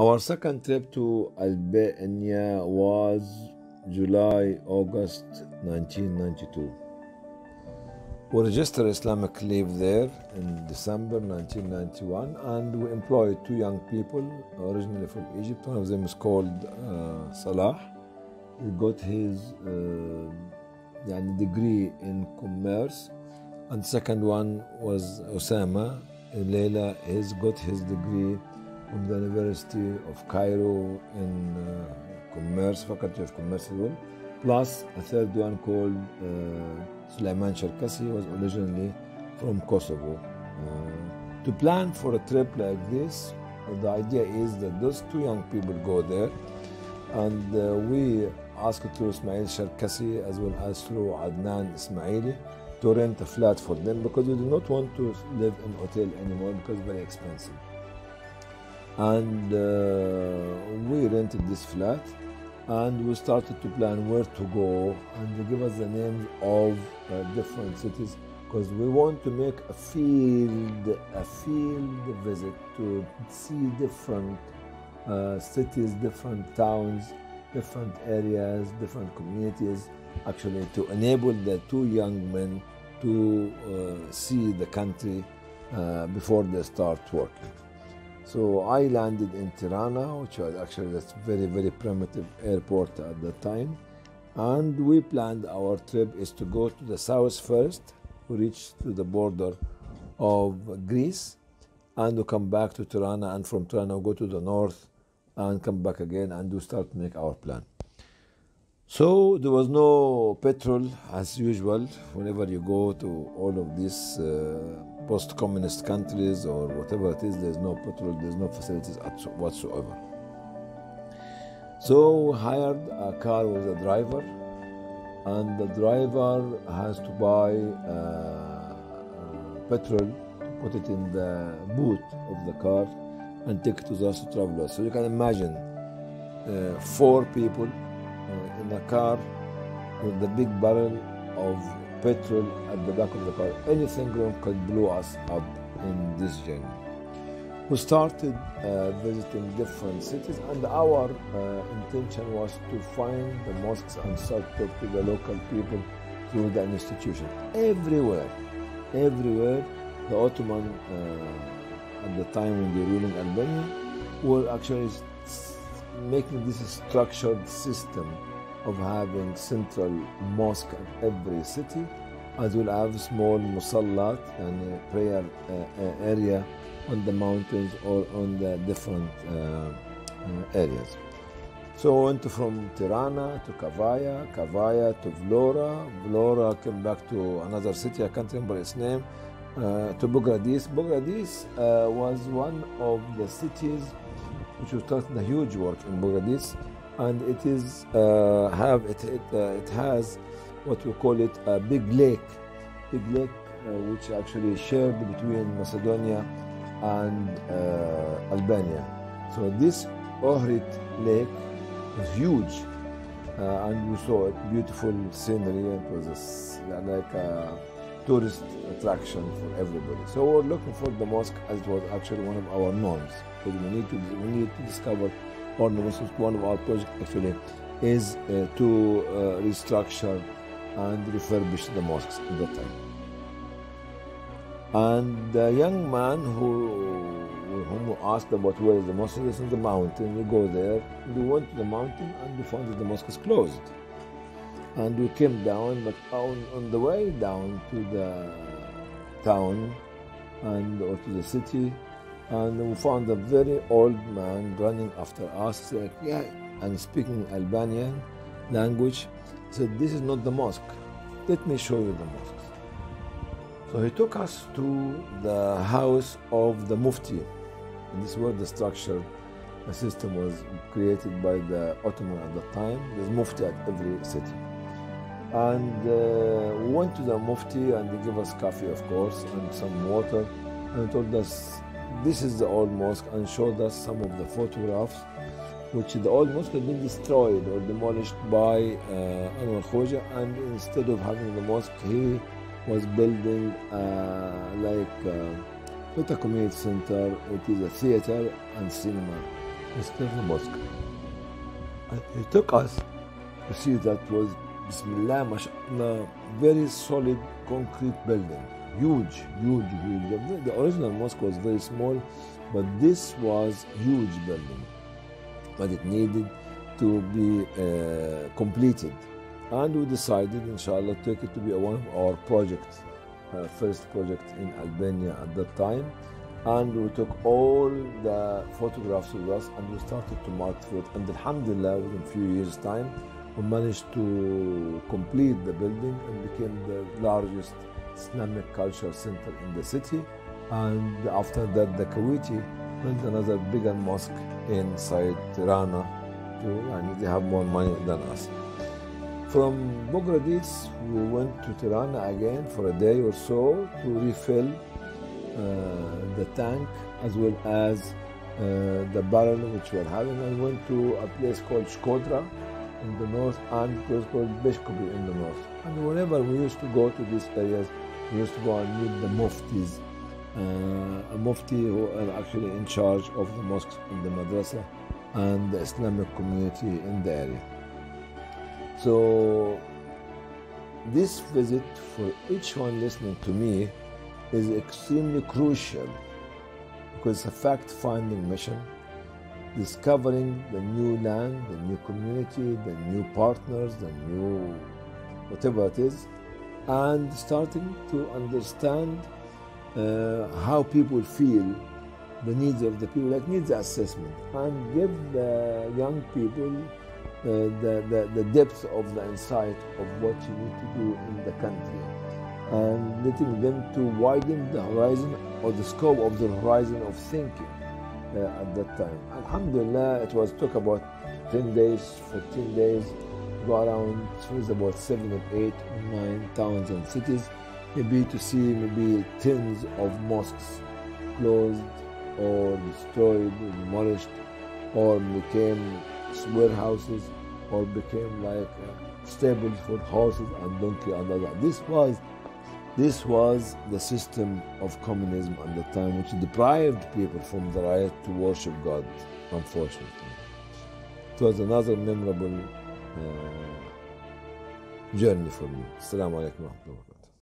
Our second trip to Albania was July August 1992. We registered Islamic Relief there in December 1991 and we employed two young people originally from Egypt. One of them is called uh, Salah. He got his uh, degree in commerce and second one was Osama. Leila has got his degree from the University of Cairo in uh, commerce, faculty of commerce as. Plus a third one called uh, Cherkassi was originally from Kosovo. Uh, to plan for a trip like this, the idea is that those two young people go there and uh, we asked through Ismail Cherkassi as well as through Adnan Ismaili to rent a flat for them because we do not want to live in hotel anymore because it's very expensive. And uh, we rented this flat and we started to plan where to go and they give us the names of uh, different cities because we want to make a field a field visit to see different uh, cities different towns different areas different communities actually to enable the two young men to uh, see the country uh, before they start working so I landed in Tirana, which was actually a very, very primitive airport at the time. And we planned our trip is to go to the south first, reach to the border of Greece, and we come back to Tirana, and from Tirana go to the north and come back again and we start to make our plan. So there was no petrol as usual whenever you go to all of these uh, post-communist countries or whatever it is, there's no petrol, there's no facilities whatsoever. So we hired a car with a driver, and the driver has to buy uh, petrol to put it in the boot of the car and take it to the traveler. So you can imagine uh, four people uh, in a car with the big barrel of petrol at the back of the car. Anything wrong could blow us up in this journey. We started uh, visiting different cities, and our uh, intention was to find the mosques and start talk to the local people through the institution. Everywhere, everywhere, the Ottoman uh, at the time when they were ruling Albania were actually making this structured system of having central mosque at every city as well have small musallat and prayer uh, area on the mountains or on the different uh, uh, areas. So I went from Tirana to Kavaja, Kavaja to Vlora, Vlora came back to another city, I can't remember its name, uh, to Bogradis. Bogradis uh, was one of the cities which was starting a huge work in Bogradis and it is uh, have it it, uh, it, has what we call it a big lake, big lake uh, which actually shared between Macedonia and uh, Albania. So this Ohrid lake is huge, uh, and we saw it beautiful scenery. It was a, like a tourist attraction for everybody. So we're looking for the mosque as it was actually one of our norms because we need to we need to discover or one of our projects actually is uh, to uh, restructure and refurbish the mosques at that time. And the young man who whom asked about where is the mosque is in the mountain. We go there. We went to the mountain and we found that the mosque is closed. And we came down, but on, on the way down to the town and or to the city, and we found a very old man running after us. Yeah, and speaking Albanian language. He said, "This is not the mosque. Let me show you the mosque." So he took us to the house of the Mufti. And this is where the structure, the system was created by the Ottoman at the time. There's Mufti at every city. And uh, we went to the Mufti and they gave us coffee, of course, and some water. And he told us this is the old mosque and showed us some of the photographs which the old mosque had been destroyed or demolished by uh, Anwar Khoja and instead of having the mosque he was building uh, like uh, not a community center it is a theater and cinema instead of the mosque. And he took us to see that was Bismillah, mashallah, very solid concrete building. Huge, huge, huge. The, original mosque was very small, but this was huge building. But it needed to be uh, completed. And we decided, inshallah, to take it to be one of our projects, uh, first project in Albania at that time. And we took all the photographs with us and we started to mark for it. And Alhamdulillah, within a few years' time, we managed to complete the building and became the largest Islamic culture center in the city. And after that, the Kuwaiti built another bigger mosque inside Tirana. To, and they have more money than us. From Bogradis, we went to Tirana again for a day or so to refill uh, the tank as well as uh, the barrel which we are having. I went to a place called Shkodra in the north and a place called Beshkopi in the north. And whenever we used to go to these areas, we used to go and meet the muftis, uh, a mufti who are actually in charge of the mosques in the madrasa and the Islamic community in the area. So this visit for each one listening to me is extremely crucial because it's a fact-finding mission, discovering the new land, the new community, the new partners, the new whatever it is, and starting to understand uh, how people feel the needs of the people, like needs assessment, and give the young people uh, the, the, the depth of the insight of what you need to do in the country and letting them to widen the horizon or the scope of the horizon of thinking uh, at that time. Alhamdulillah, it was took about 10 days, 14 days, go around, was about 7 or 8 or 9 towns and cities, maybe to see maybe tens of mosques closed or destroyed demolished or became warehouses or became like uh, stables for horses and donkey and that. This was this was the system of communism at the time, which deprived people from the right to worship God, unfortunately. It was another memorable uh, journey for me. Assalamu alaikum wa rahmatullahi